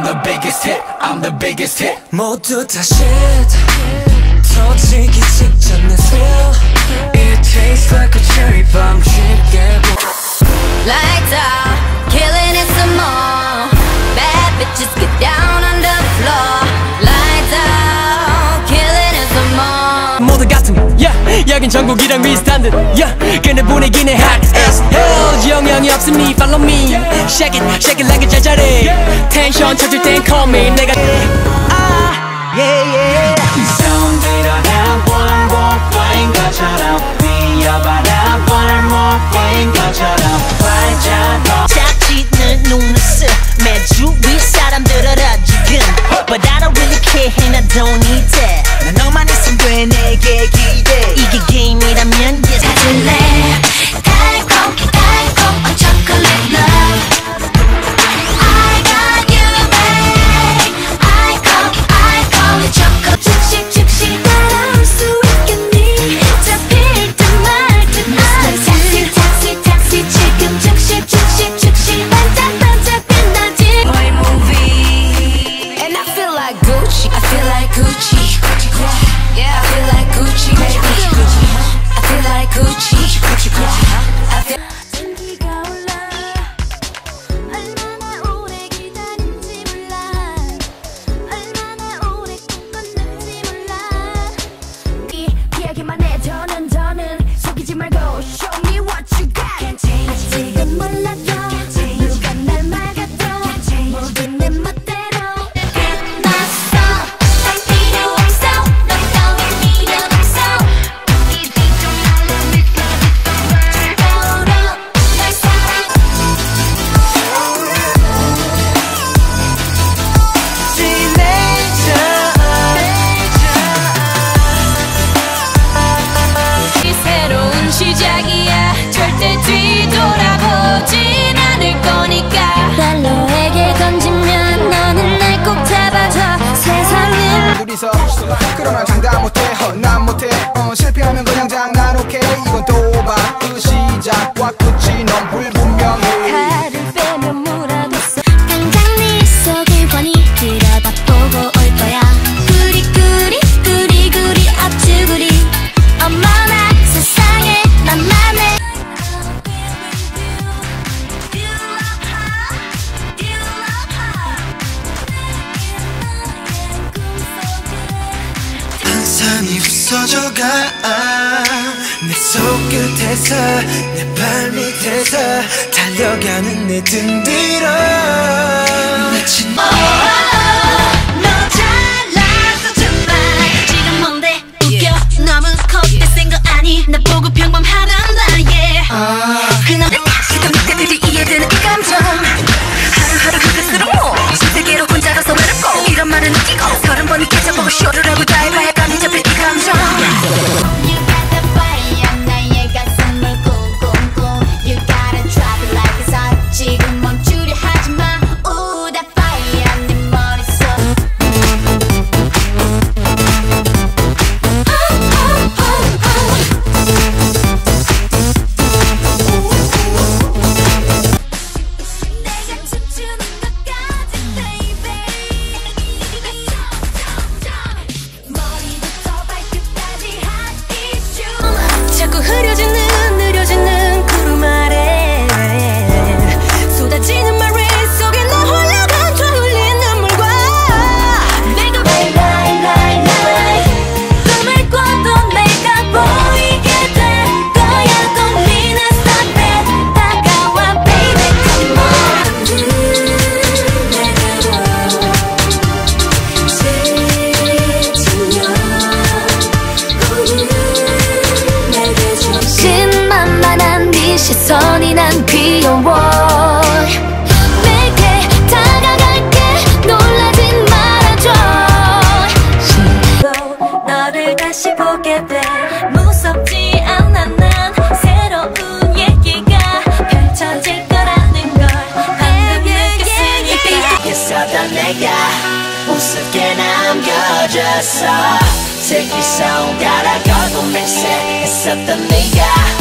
I'm the biggest hit, I'm the biggest hit. 모두 다 shit. 터지기 직전 내 It tastes like a cherry bomb. 쉽게 Lights out, killing it some more. Bad bitches get down on the floor. 세계적인 전국이랑 비슷한 듯 yeah. 그네 분위기는 hot as hell 영향이 없으니 follow me Shake it, shake it like it's 제자리 텐션 쳐질 땐 call me 내가 아, yeah, yeah 성들어난 원곡 과인 것처럼 미어바라 벌목 과인 것처럼 활자로 짝짓는 눈웃음 매주 위 사람들은 지금 But I don't really care and I don't need that 난 너만 있으면 돼 내게 기대 둘이서. 그러나 장담 못해 헛난 못해. 어, 실패하면 그냥 장난. 내 손끝에서 내 발밑에서 달려가는 내 등 뒤로. 놓지마 너 보고 평범하단다 yeah. 아. 있어 즐길 수 없는 가라고 고민스했었던 네가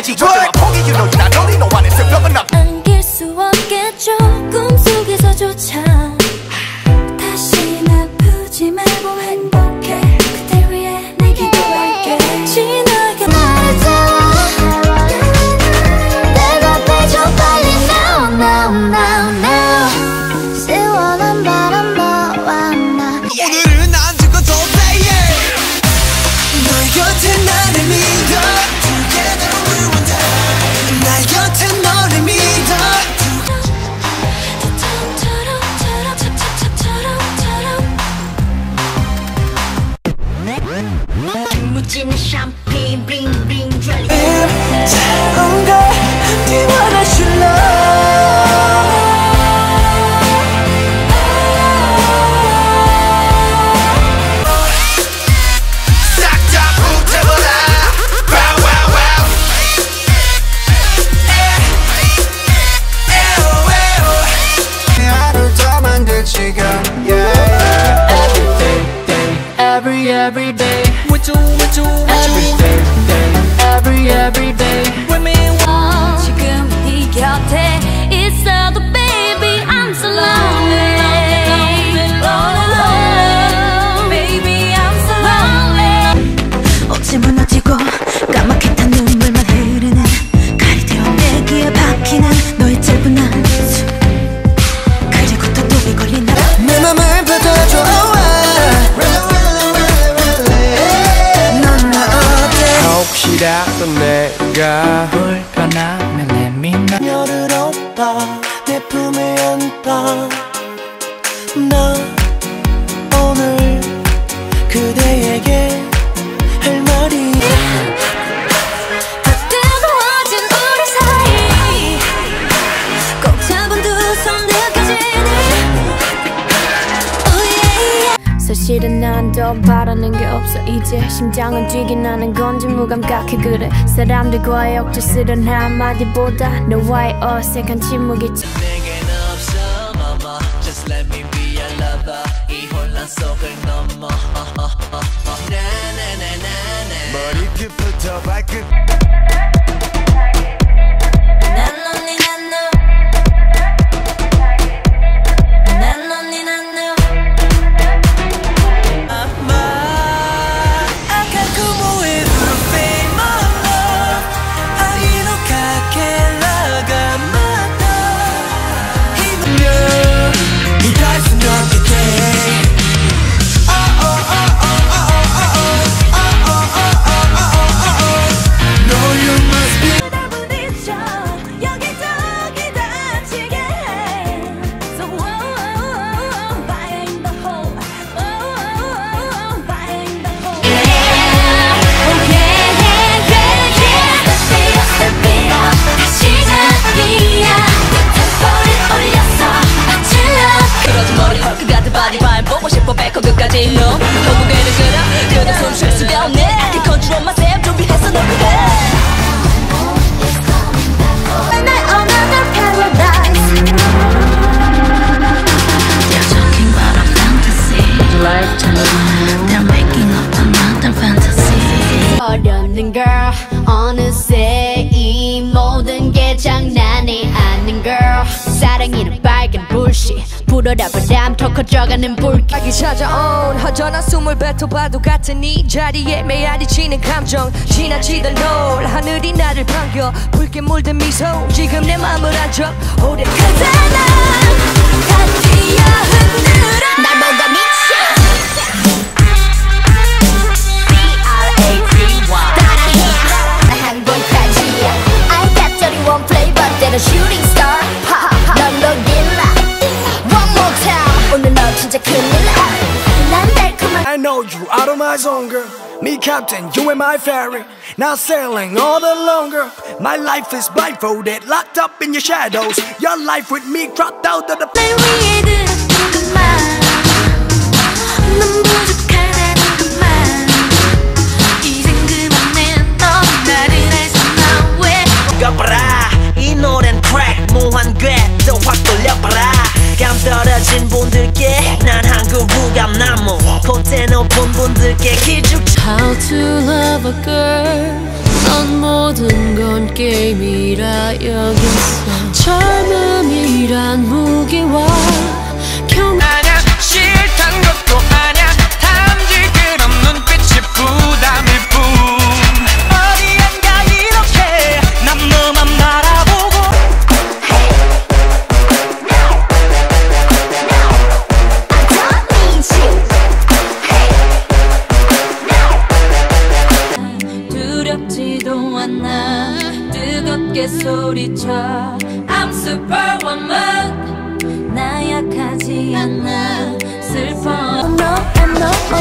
에너지. 에너 처럼 묻지는 샴페인 빙빙 젤리 내가. 불편하면 내미나. 열을 오빠 없어. 이제 심장은 뛰긴 하는 건지 무감각해 그래. 사람들과의 억지스런 한마디보다 너와의 어색한 침묵이 내겐 없어 mama. Just let me be your lover. 이 혼란 속을 넘어. 나나나나나. 머리 끝부터 발끝 불어라 바람 더 커져가는 불길. 자기 찾아온 허전한 숨을 뱉어봐도 같은 이 자리에 메아리 치는 감정. 지나치던 노을 하늘이 나를 반겨. 붉게 물든 미소 지금 내 맘을 안적. 오래 그대는 흔들어. 날 보고 미쳐? B-R-A-T-Y 따라해. 나 항공타지야. I got 31 flavor. 때로 shooting 진짜 큰일 나난 달콤한 I know you out of my zone, girl. Me captain, you and my ferry. Now sailing all the longer. My life is blindfolded, locked up in your shadows. Your life with me cropped out of the. 날 위해 들었던 것만 넌 부족하다는 것만 이젠 그만해 넌 나를 알수 나왜 가봐라 이 노래는 crack 무한궤 또확 돌려봐라 감 떨어진 분들께 난 한국 무감나무 포대 높은 분들께 기죽 How to love a girl. 넌 모든 건 게임이라 여겼어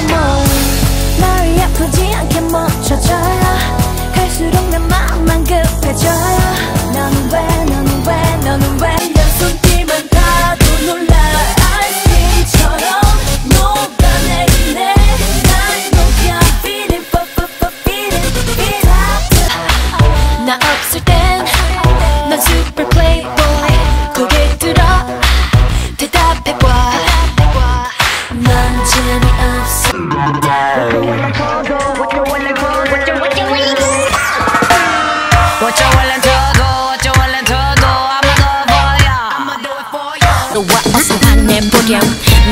more 머리 아프지 않게 멈춰져요. 갈수록 내 마음만 급해져요.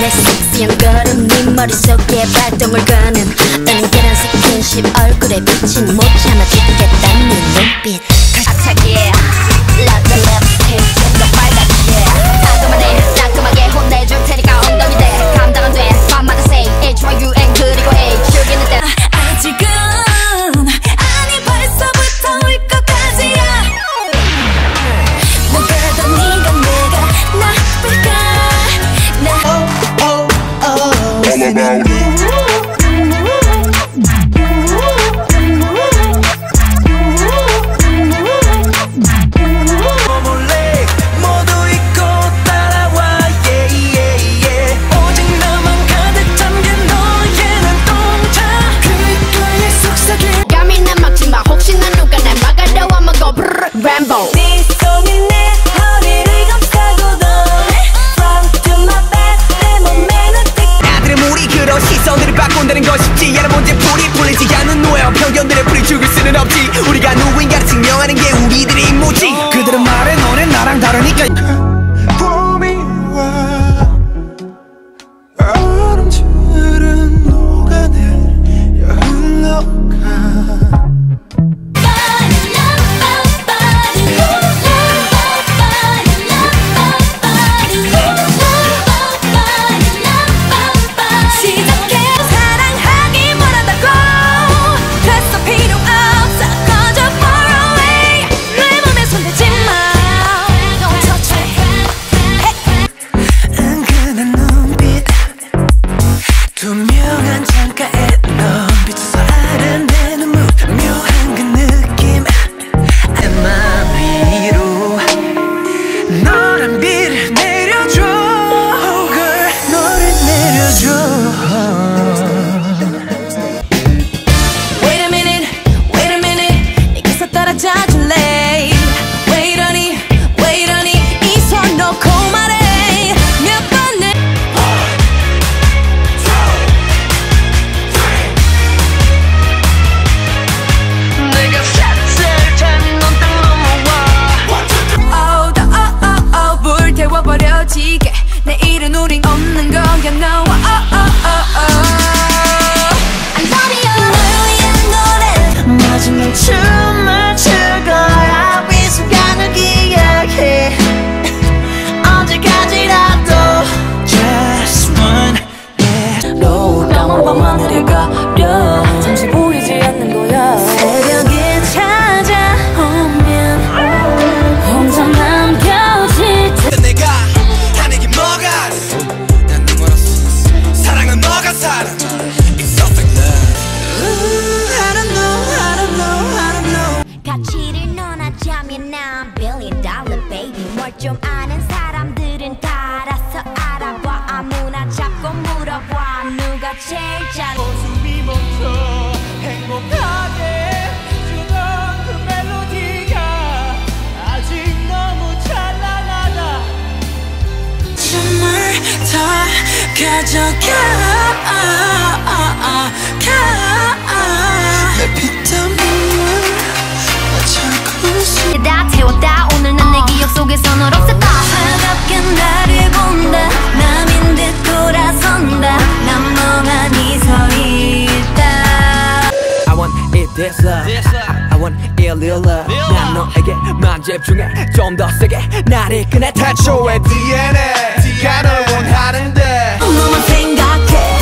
내 섹시한 걸음 네 머릿속에 발동을 거는 나는 계란 스킨십 얼굴에 비친 못 참아 죽겠다는 눈빛. 가차게 가져가 내다 태웠다. 오늘 난 내 기억 속에서 널 없앴다 차갑게 나를 본다. 남인 듯 돌아선다. 난 멍하니 서 있다. I want it this love. Real love 난 너에게만 집중해 좀 더 세게 날 이끄네 태초의 DNA 네가 널 원하는데. 너만 생각해